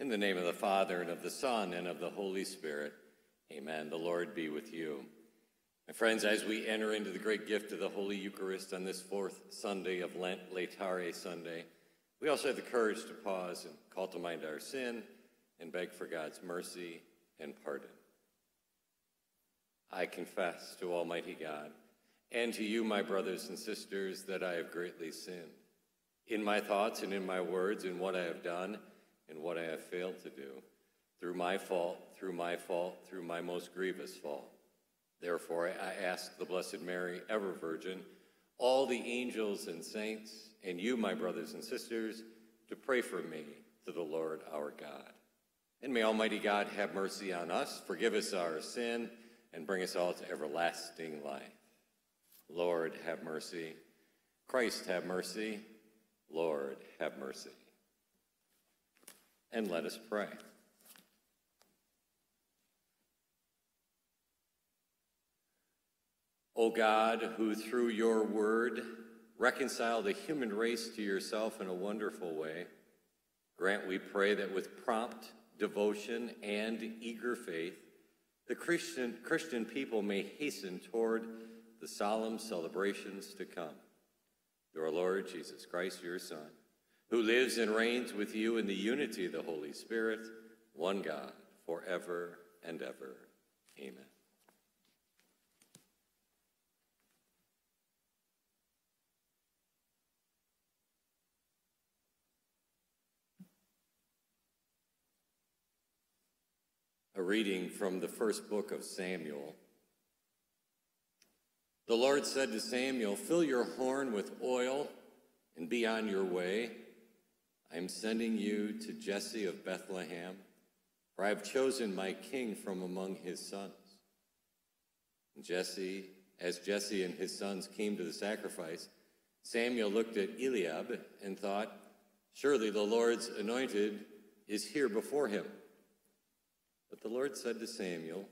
In the name of the Father, and of the Son, and of the Holy Spirit, amen. The Lord be with you. My friends, as we enter into the great gift of the Holy Eucharist on this fourth Sunday of Lent, Laetare Sunday, we also have the courage to pause and call to mind our sin and beg for God's mercy and pardon. I confess to Almighty God and to you, my brothers and sisters, that I have greatly sinned in my thoughts and in my words, in what I have done and what I have failed to do, through my fault, through my fault, through my most grievous fault. Therefore, I ask the Blessed Mary, ever Virgin, all the angels and saints, and you, my brothers and sisters, to pray for me to the Lord our God. And may Almighty God have mercy on us, forgive us our sin, and bring us all to everlasting life. Lord, have mercy. Christ, have mercy. Lord, have mercy. And let us pray. O God, who through your word reconciled the human race to yourself in a wonderful way, grant, we pray, that with prompt devotion and eager faith, the Christian, Christian people may hasten toward the solemn celebrations to come. Through our Lord Jesus Christ, your Son, who lives and reigns with you in the unity of the Holy Spirit, one God, forever and ever. Amen. A reading from the first book of Samuel. The Lord said to Samuel, Fill your horn with oil and be on your way. I am sending you to Jesse of Bethlehem, for I have chosen my king from among his sons. And Jesse, as Jesse and his sons came to the sacrifice, Samuel looked at Eliab and thought, Surely the Lord's anointed is here before him. But the Lord said to Samuel,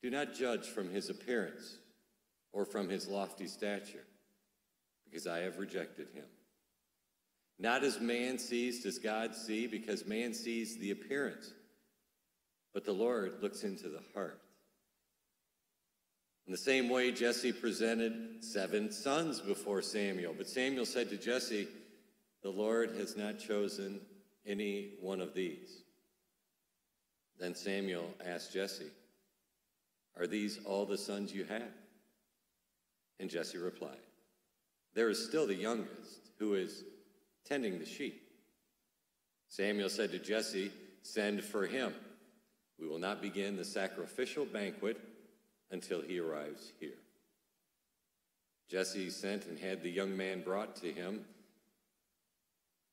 Do not judge from his appearance or from his lofty stature, because I have rejected him. Not as man sees does God see, because man sees the appearance, but the Lord looks into the heart. In the same way, Jesse presented seven sons before Samuel, but Samuel said to Jesse, The Lord has not chosen any one of these. Then Samuel asked Jesse, Are these all the sons you have? And Jesse replied, There is still the youngest, who is tending the sheep. Samuel said to Jesse, Send for him. We will not begin the sacrificial banquet until he arrives here. Jesse sent and had the young man brought to him.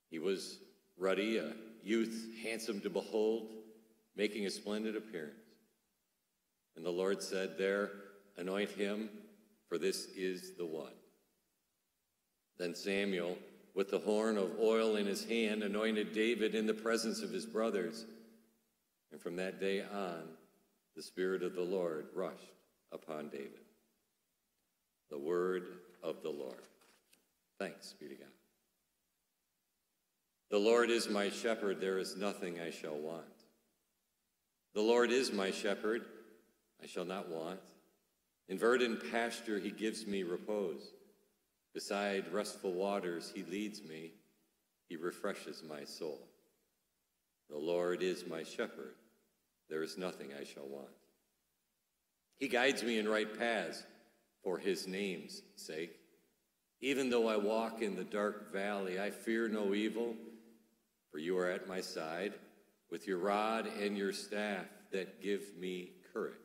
He was ruddy, a youth handsome to behold, making a splendid appearance. And the Lord said, There, anoint him, for this is the one. Then Samuel with the horn of oil in his hand, anointed David in the presence of his brothers. And from that day on, the Spirit of the Lord rushed upon David. The word of the Lord. Thanks be to God. The Lord is my shepherd, there is nothing I shall want. The Lord is my shepherd, I shall not want. In verdant pasture he gives me repose. Beside restful waters, he leads me. He refreshes my soul. The Lord is my shepherd. There is nothing I shall want. He guides me in right paths for his name's sake. Even though I walk in the dark valley, I fear no evil, for you are at my side with your rod and your staff that give me courage.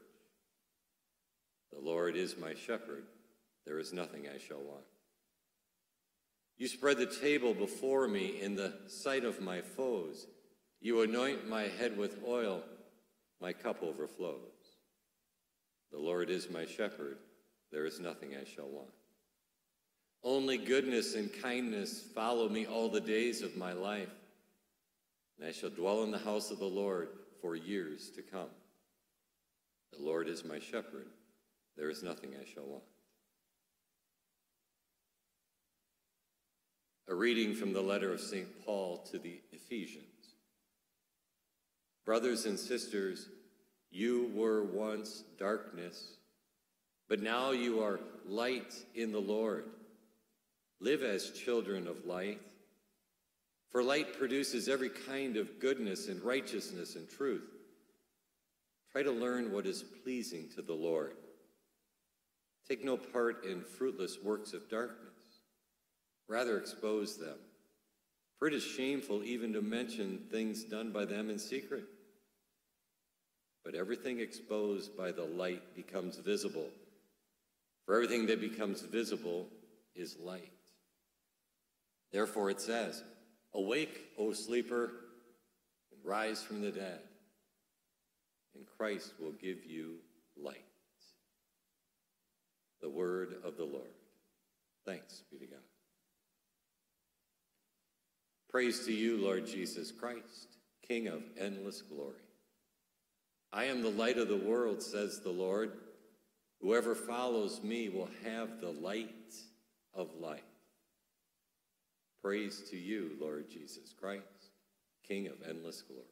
The Lord is my shepherd. There is nothing I shall want. You spread the table before me in the sight of my foes. You anoint my head with oil, my cup overflows. The Lord is my shepherd, there is nothing I shall want. Only goodness and kindness follow me all the days of my life, and I shall dwell in the house of the Lord for years to come. The Lord is my shepherd, there is nothing I shall want. A reading from the letter of St. Paul to the Ephesians. Brothers and sisters, you were once darkness, but now you are light in the Lord. Live as children of light. For light produces every kind of goodness and righteousness and truth. Try to learn what is pleasing to the Lord. Take no part in fruitless works of darkness. Rather, expose them. For it is shameful even to mention things done by them in secret. But everything exposed by the light becomes visible. For everything that becomes visible is light. Therefore it says, Awake, O sleeper, and rise from the dead, and Christ will give you light. The word of the Lord. Thanks be to God. Praise to you, Lord Jesus Christ, King of endless glory. I am the light of the world, says the Lord. Whoever follows me will have the light of life. Praise to you, Lord Jesus Christ, King of endless glory.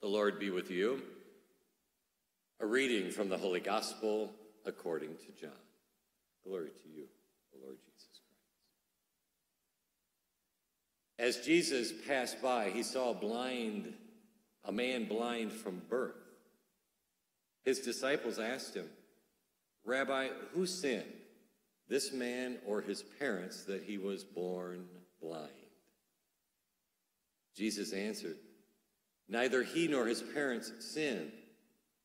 The Lord be with you. A reading from the Holy Gospel according to John. Glory to you, the Lord Jesus Christ. As Jesus passed by, he saw a blind, a man blind from birth. His disciples asked him, Rabbi, who sinned, this man or his parents, that he was born blind? Jesus answered, Neither he nor his parents sinned.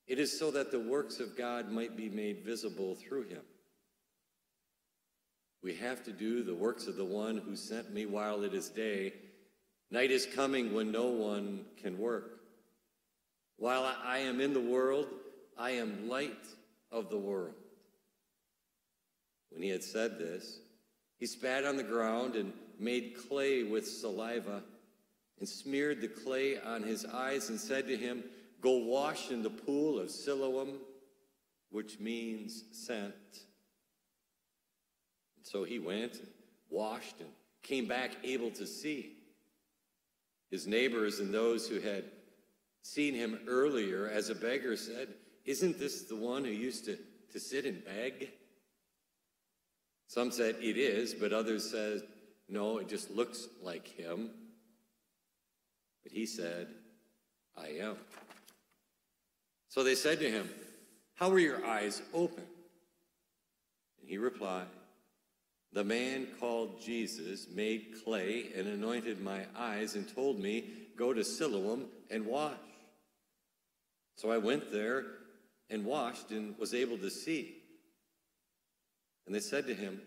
It is so that the works of God might be made visible through him. We have to do the works of the one who sent me while it is day. Night is coming when no one can work. While I am in the world, I am light of the world. When he had said this, he spat on the ground and made clay with saliva and smeared the clay on his eyes and said to him, Go wash in the pool of Siloam, which means sent. So he went and washed and came back able to see. His neighbors and those who had seen him earlier as a beggar said, Isn't this the one who used to, to sit and beg? Some said it is, but others said, No, it just looks like him. But he said, I am. So they said to him, How were your eyes open? And he replied, The man called Jesus made clay and anointed my eyes and told me, Go to Siloam and wash. So I went there and washed and was able to see. And they said to him,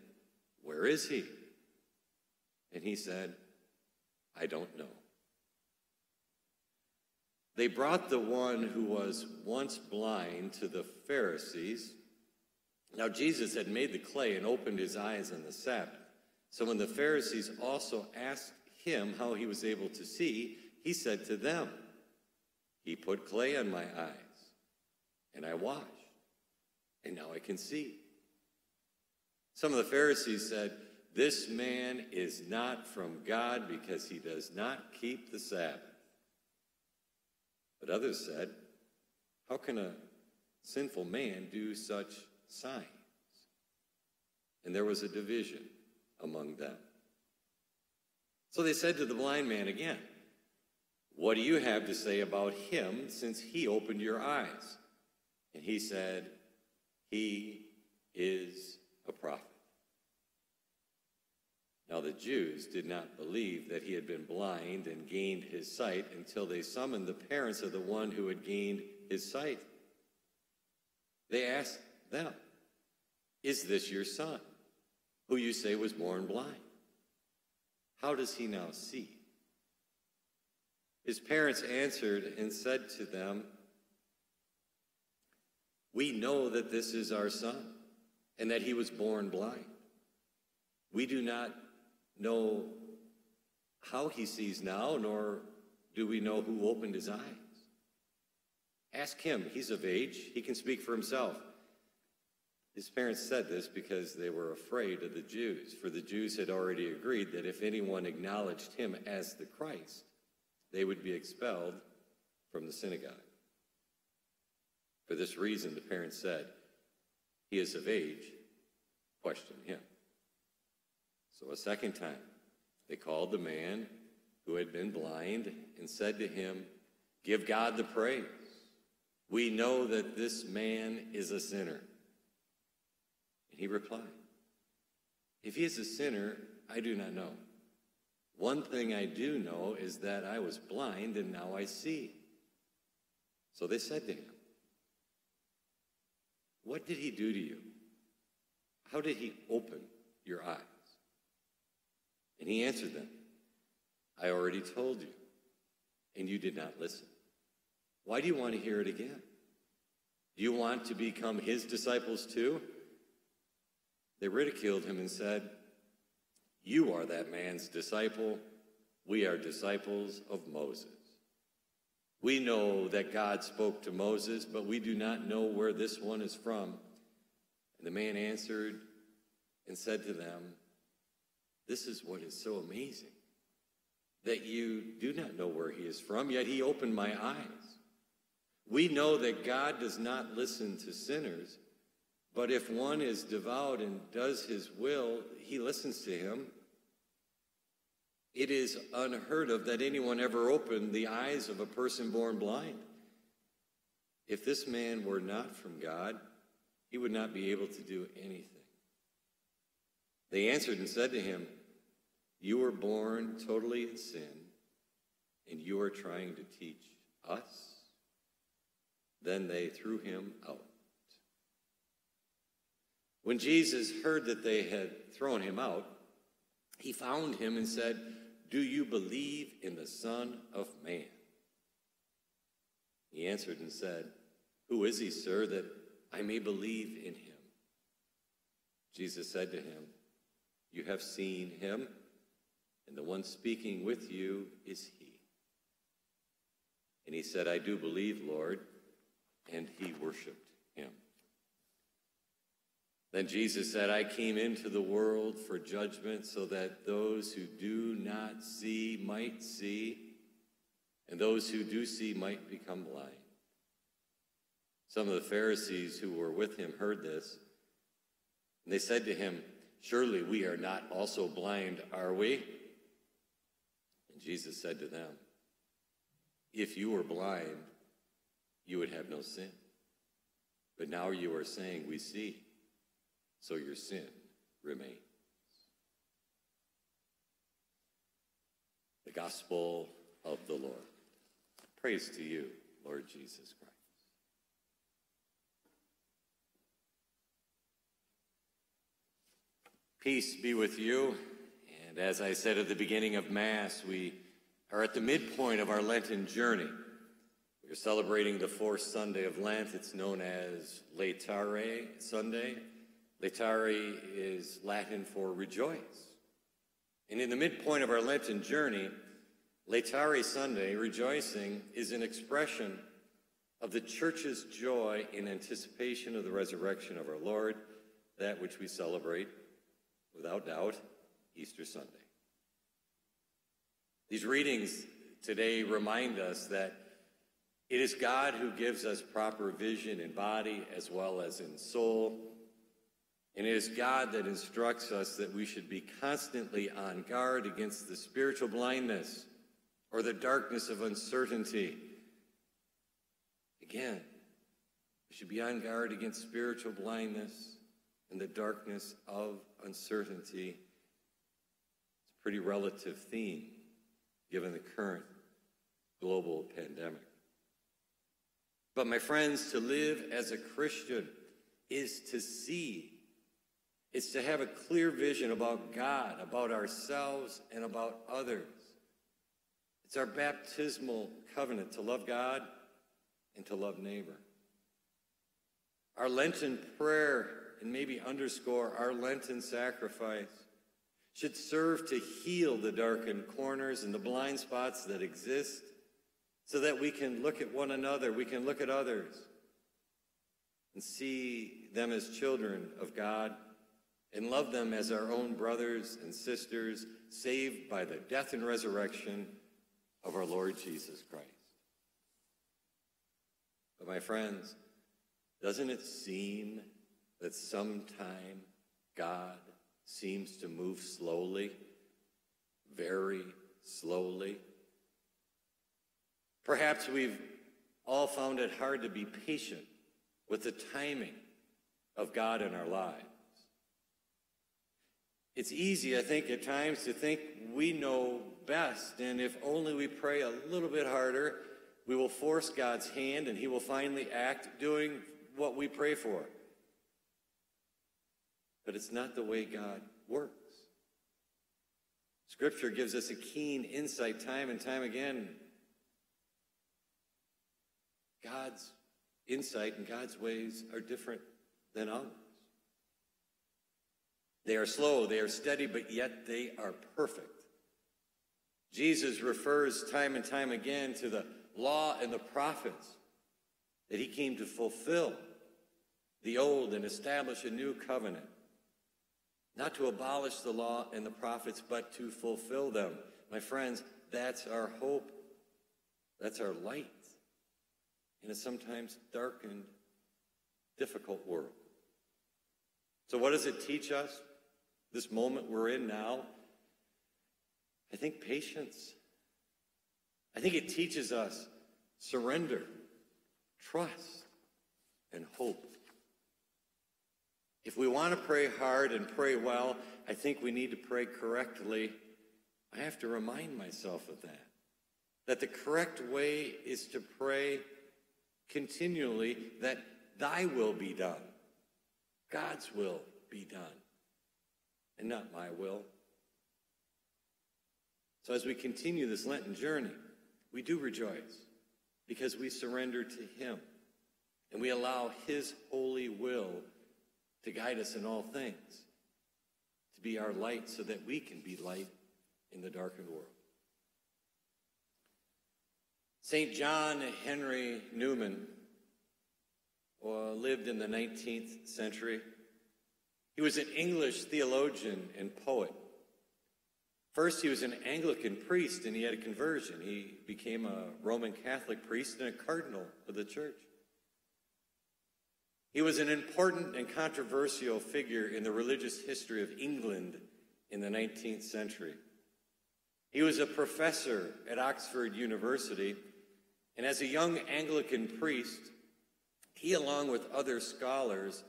Where is he? And he said, I don't know. They brought the one who was once blind to the Pharisees. Now, Jesus had made the clay and opened his eyes on the Sabbath. So, when the Pharisees also asked him how he was able to see, he said to them, He put clay on my eyes, and I washed, and now I can see. Some of the Pharisees said, This man is not from God because he does not keep the Sabbath. But others said, How can a sinful man do such signs? And there was a division among them. So they said to the blind man again, What do you have to say about him since he opened your eyes? And he said, He is a prophet. Now the Jews did not believe that he had been blind and gained his sight until they summoned the parents of the one who had gained his sight. They asked them, Is this your son, who you say was born blind? How does he now see? His parents answered and said to them, We know that this is our son, and that he was born blind. We do not know how he sees now, nor do we know who opened his eyes. Ask him. He's of age. He can speak for himself. His parents said this because they were afraid of the Jews, for the Jews had already agreed that if anyone acknowledged him as the Christ, they would be expelled from the synagogue. For this reason, the parents said, He is of age, question him. So a second time, they called the man who had been blind and said to him, Give God the praise. We know that this man is a sinner. And he replied, If he is a sinner, I do not know. One thing I do know is that I was blind and now I see. So they said to him, What did he do to you? How did he open your eyes? And he answered them, I already told you, and you did not listen. Why do you want to hear it again? Do you want to become his disciples too? They ridiculed him and said, You are that man's disciple. We are disciples of Moses. We know that God spoke to Moses, but we do not know where this one is from. And the man answered and said to them, This is what is so amazing that you do not know where he is from, yet he opened my eyes. We know that God does not listen to sinners, but if one is devout and does his will, he listens to him. It is unheard of that anyone ever opened the eyes of a person born blind. If this man were not from God, he would not be able to do anything. They answered and said to him, You were born totally in sin, and you are trying to teach us? Then they threw him out. When Jesus heard that they had thrown him out, he found him and said, Do you believe in the Son of Man? He answered and said, Who is he, sir, that I may believe in him? Jesus said to him, You have seen him, and the one speaking with you is he. And he said, I do believe, Lord and he worshiped. Then Jesus said, I came into the world for judgment so that those who do not see might see, and those who do see might become blind. Some of the Pharisees who were with him heard this, and they said to him, Surely we are not also blind, are we? And Jesus said to them, If you were blind, you would have no sin. But now you are saying, We see, so your sin remains. The Gospel of the Lord. Praise to you, Lord Jesus Christ. Peace be with you. And as I said at the beginning of Mass, we are at the midpoint of our Lenten journey. We're celebrating the fourth Sunday of Lent. It's known as Laetare Sunday. Laetare is Latin for rejoice. And in the midpoint of our Lenten journey, Laetare Sunday, rejoicing, is an expression of the church's joy in anticipation of the resurrection of our Lord, that which we celebrate, without doubt, Easter Sunday. These readings today remind us that it is God who gives us proper vision in body as well as in soul. And it is God that instructs us that we should be constantly on guard against the spiritual blindness or the darkness of uncertainty. Again, we should be on guard against spiritual blindness and the darkness of uncertainty. It's a pretty relative theme given the current global pandemic. But, my friends, to live as a Christian is to see, it's to have a clear vision about God, about ourselves, and about others. It's our baptismal covenant to love God and to love neighbor. Our Lenten prayer, and maybe underscore our Lenten sacrifice, should serve to heal the darkened corners and the blind spots that exist so that we can look at one another, we can look at others and see them as children of God and love them as our own brothers and sisters saved by the death and resurrection of our Lord Jesus Christ. But my friends, doesn't it seem that sometime God seems to move slowly, very slowly? Perhaps we've all found it hard to be patient with the timing of God in our lives. It's easy, I think, at times to think we know best, and if only we pray a little bit harder, we will force God's hand and He will finally act doing what we pray for. But it's not the way God works. Scripture gives us a keen insight time and time again. God's insight and God's ways are different than ours. They are slow, they are steady, but yet they are perfect. Jesus refers time and time again to the law and the prophets that he came to fulfill the old and establish a new covenant. Not to abolish the law and the prophets, but to fulfill them. My friends, that's our hope. That's our light in a sometimes darkened, difficult world. So, what does it teach us? This moment we're in now? I think patience. I think it teaches us surrender, trust, and hope. If we want to pray hard and pray well, I think we need to pray correctly. I have to remind myself of that. That the correct way is to pray continually that thy will be done. God's will be done, and not my will. So as we continue this Lenten journey, we do rejoice because we surrender to Him and we allow His holy will to guide us in all things, to be our light so that we can be light in the darkened world. St. John Henry Newman uh, lived in the 19th century. He was an English theologian and poet. First, he was an Anglican priest and he had a conversion. He became a Roman Catholic priest and a cardinal of the church. He was an important and controversial figure in the religious history of England in the 19th century. He was a professor at Oxford University, and as a young Anglican priest, he, along with other scholars,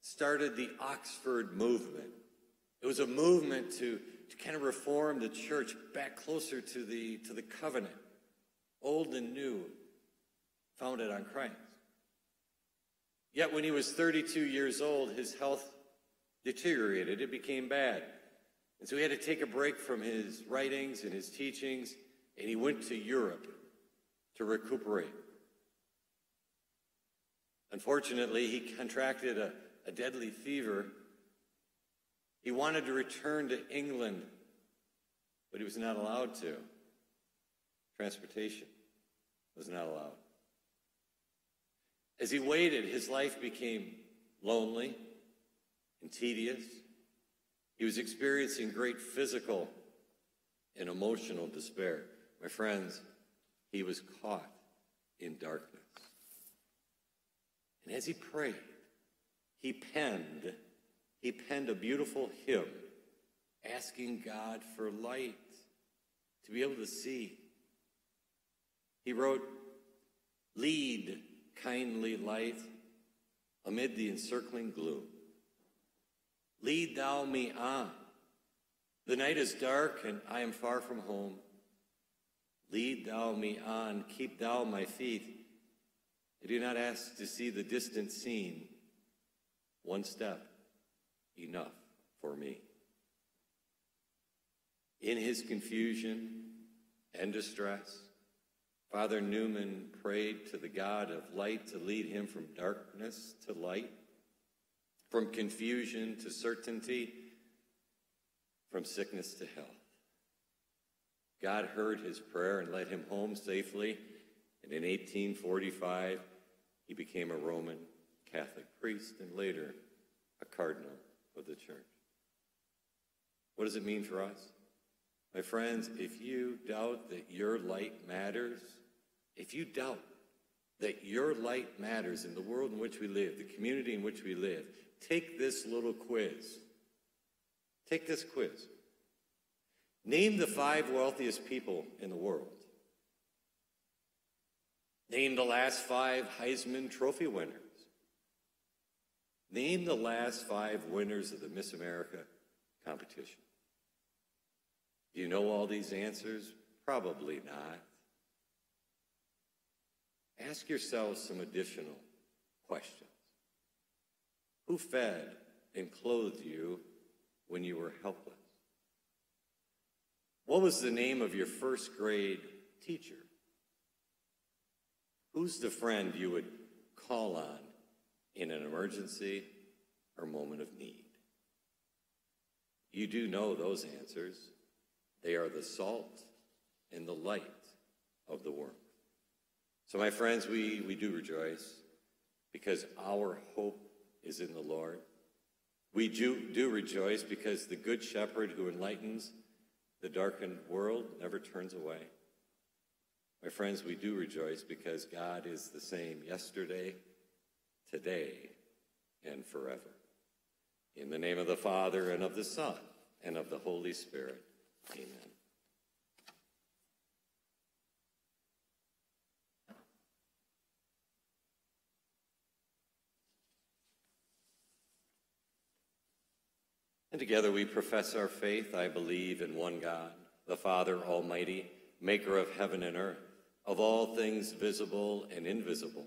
started the Oxford movement. It was a movement to to kind of reform the church back closer to the, to the covenant, old and new, founded on Christ. Yet when he was 32 years old, his health deteriorated. It became bad. And so he had to take a break from his writings and his teachings, and he went to Europe to recuperate. Unfortunately, he contracted a, a deadly fever he wanted to return to England, but he was not allowed to. Transportation was not allowed. As he waited, his life became lonely and tedious. He was experiencing great physical and emotional despair. My friends, he was caught in darkness. And as he prayed, he penned he penned a beautiful hymn asking God for light to be able to see. He wrote, Lead, kindly light, amid the encircling gloom. Lead thou me on. The night is dark and I am far from home. Lead thou me on, keep thou my feet. I do not ask to see the distant scene. One step, enough for me. In his confusion and distress, Father Newman prayed to the God of light to lead him from darkness to light, from confusion to certainty, from sickness to health. God heard his prayer and led him home safely, and in 1845, he became a Roman Catholic priest and later a cardinal of the church. What does it mean for us? My friends, if you doubt that your light matters, if you doubt that your light matters in the world in which we live, the community in which we live, take this little quiz. Take this quiz. Name the five wealthiest people in the world. Name the last five Heisman Trophy winners. Name the last five winners of the Miss America competition. Do you know all these answers? Probably not. Ask yourselves some additional questions. Who fed and clothed you when you were helpless? What was the name of your first grade teacher? Who's the friend you would call on in an emergency or moment of need? You do know those answers. They are the salt and the light of the world. So, my friends, we, we do rejoice because our hope is in the Lord. We do, do rejoice because the Good Shepherd who enlightens the darkened world never turns away. My friends, we do rejoice because God is the same yesterday, today, and forever. In the name of the Father, and of the Son, and of the Holy Spirit. Amen. And together we profess our faith. I believe in one God, the Father Almighty, maker of heaven and earth, of all things visible and invisible.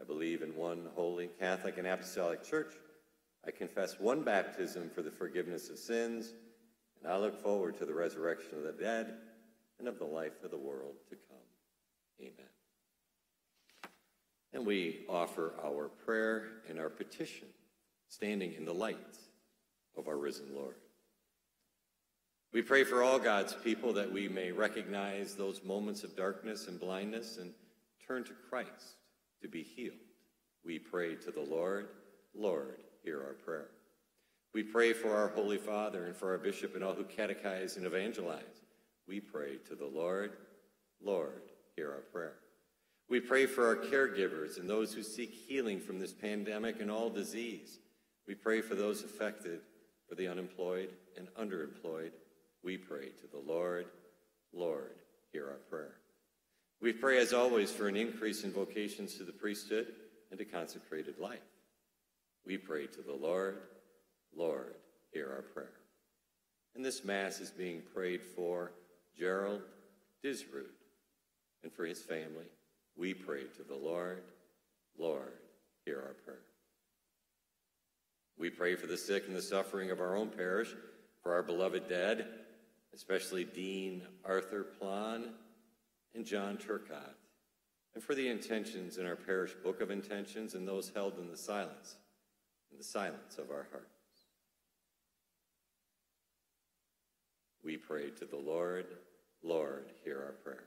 I believe in one holy, Catholic, and Apostolic Church. I confess one baptism for the forgiveness of sins, and I look forward to the resurrection of the dead and of the life of the world to come. Amen. And we offer our prayer and our petition, standing in the light of our risen Lord. We pray for all God's people that we may recognize those moments of darkness and blindness and turn to Christ to be healed. We pray to the Lord, Lord, hear our prayer. We pray for our Holy Father and for our bishop and all who catechize and evangelize. We pray to the Lord, Lord, hear our prayer. We pray for our caregivers and those who seek healing from this pandemic and all disease. We pray for those affected, for the unemployed and underemployed, we pray to the Lord, Lord, hear our prayer. We pray, as always, for an increase in vocations to the priesthood and to consecrated life. We pray to the Lord, Lord, hear our prayer. And this Mass is being prayed for Gerald Disrood and for his family. We pray to the Lord, Lord, hear our prayer. We pray for the sick and the suffering of our own parish, for our beloved dead, especially Dean Arthur Plan and John Turcott, and for the intentions in our parish book of intentions and those held in the silence, in the silence of our hearts. We pray to the Lord, Lord, hear our prayer.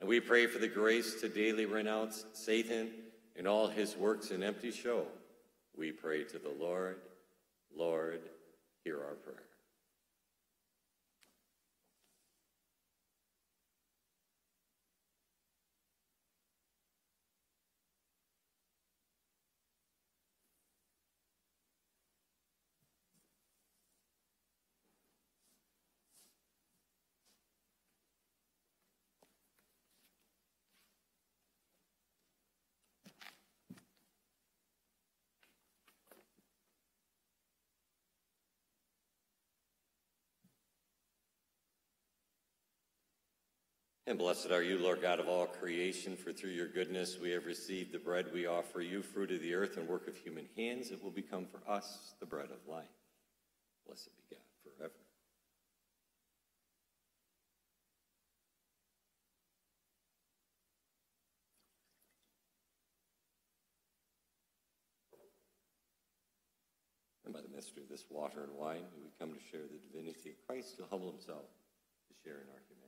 And we pray for the grace to daily renounce Satan and all his works in empty show. We pray to the Lord, Lord, hear our prayer. And blessed are you, Lord God of all creation, for through your goodness we have received the bread we offer you, fruit of the earth and work of human hands. It will become for us the bread of life. Blessed be God forever. And by the mystery of this water and wine, we come to share the divinity of Christ, to humble himself, to share in our humanity.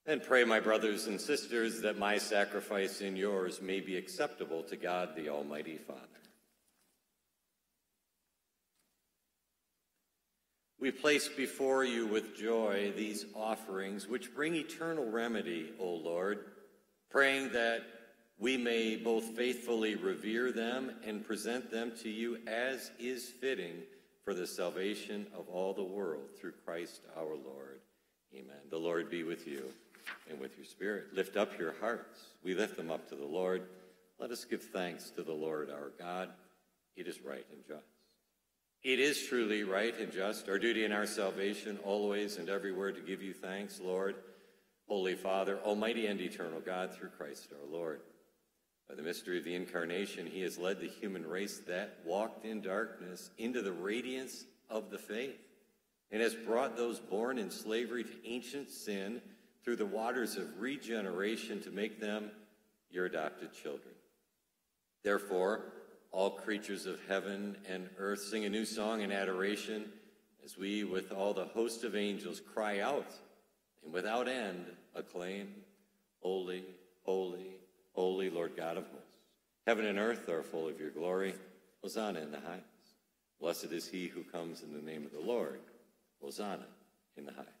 And pray, my brothers and sisters, that my sacrifice and yours may be acceptable to God the Almighty Father. We place before you with joy these offerings which bring eternal remedy, O Lord, praying that we may both faithfully revere them and present them to you as is fitting for the salvation of all the world through Christ our Lord. Amen. The Lord be with you and with your spirit. Lift up your hearts. We lift them up to the Lord. Let us give thanks to the Lord our God. It is right and just. It is truly right and just, our duty and our salvation, always and everywhere to give you thanks, Lord, Holy Father, Almighty and eternal God, through Christ our Lord. By the mystery of the incarnation, he has led the human race that walked in darkness into the radiance of the faith and has brought those born in slavery to ancient sin through the waters of regeneration to make them your adopted children. Therefore, all creatures of heaven and earth sing a new song in adoration as we, with all the host of angels, cry out and without end acclaim, Holy, holy, holy Lord God of hosts. Heaven and earth are full of your glory. Hosanna in the highest. Blessed is he who comes in the name of the Lord. Hosanna in the highest.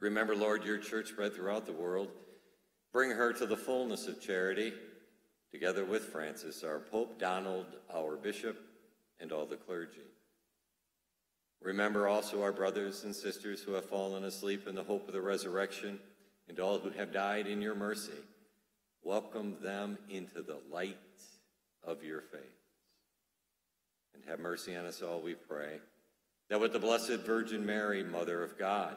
Remember, Lord, your church spread throughout the world. Bring her to the fullness of charity, together with Francis, our Pope, Donald, our bishop, and all the clergy. Remember also our brothers and sisters who have fallen asleep in the hope of the resurrection, and all who have died in your mercy. Welcome them into the light of your faith. And have mercy on us all, we pray, that with the Blessed Virgin Mary, Mother of God,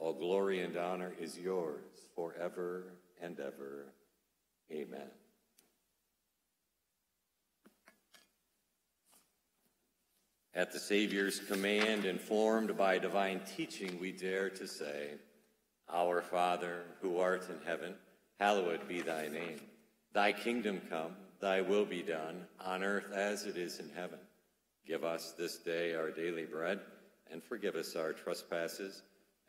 all glory and honor is yours forever and ever. Amen. At the Savior's command, informed by divine teaching, we dare to say, Our Father, who art in heaven, hallowed be thy name. Thy kingdom come, thy will be done, on earth as it is in heaven. Give us this day our daily bread, and forgive us our trespasses,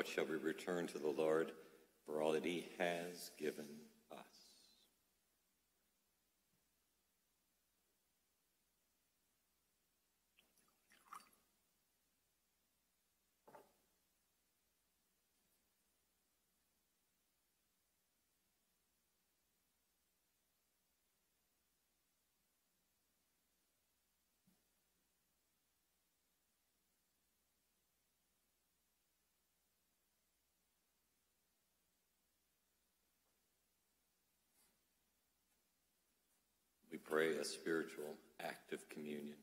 What shall we return to the Lord? For all that he has given us? We pray a spiritual act of communion.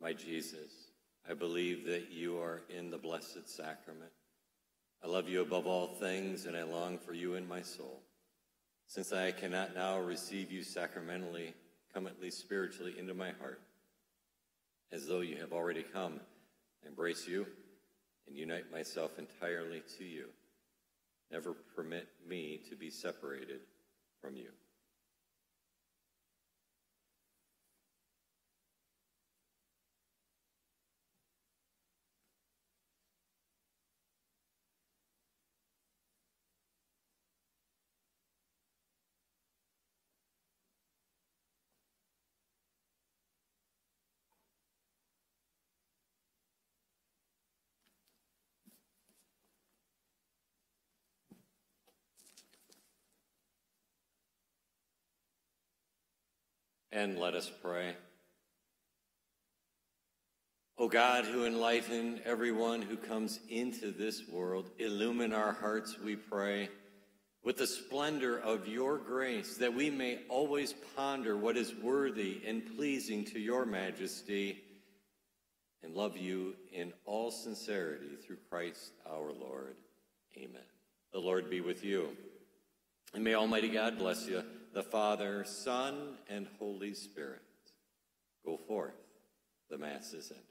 My Jesus, I believe that you are in the blessed sacrament. I love you above all things, and I long for you in my soul. Since I cannot now receive you sacramentally, come at least spiritually into my heart. As though you have already come, I embrace you and unite myself entirely to you. Never permit me to be separated from you. And let us pray. O God, who enlighten everyone who comes into this world, illumine our hearts, we pray, with the splendor of your grace, that we may always ponder what is worthy and pleasing to your majesty, and love you in all sincerity through Christ our Lord. Amen. The Lord be with you. And may Almighty God bless you, the Father, Son, and Holy Spirit. Go forth. The Mass is ended.